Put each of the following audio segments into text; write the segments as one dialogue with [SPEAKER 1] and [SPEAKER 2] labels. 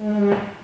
[SPEAKER 1] 嗯。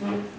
[SPEAKER 2] Mm -hmm.